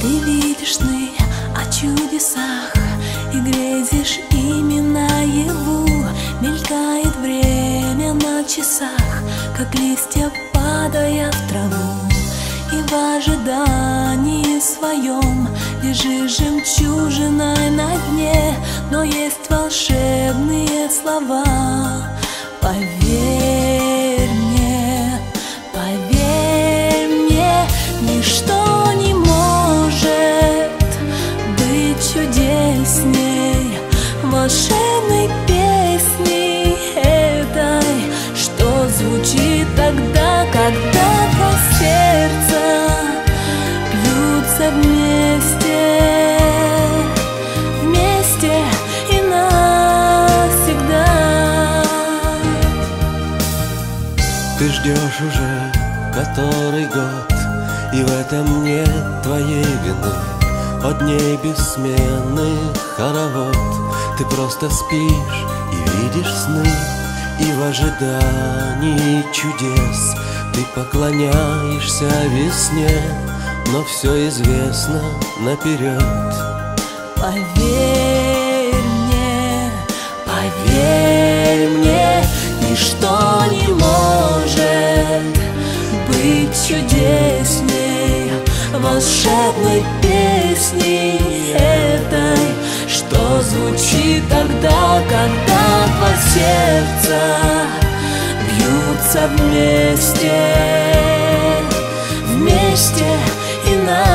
Ты видишь сны о чудесах И грезишь именно его. Мелькает время на часах Как листья падая в траву. И в ожидании своем Лежишь жемчужиной на дне. Но есть волшебные слова. Поверь. Чудесней Волшебной песни этой Что звучит тогда, когда два сердца Бьются вместе Ты ждешь уже который год И в этом нет твоей вины От дней бессменных хоровод. Ты просто спишь и видишь сны И в ожидании чудес Ты поклоняешься весне Но все известно наперед Поверь мне, поверь мне, ничто не может быть чудесней волшебной песни этой, что звучит тогда, когда два сердца бьются вместе, вместе и навсегда.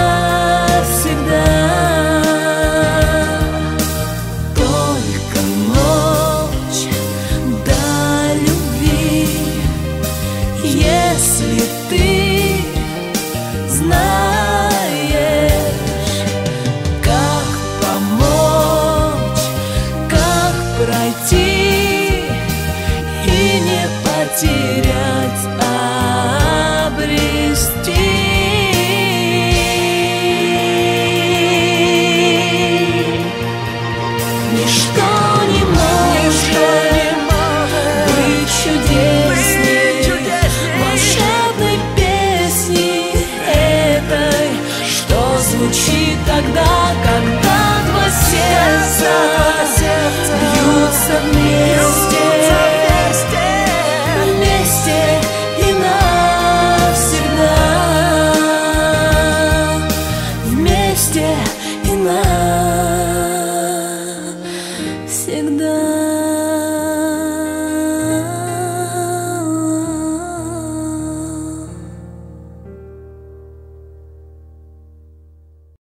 Как помочь, как пройти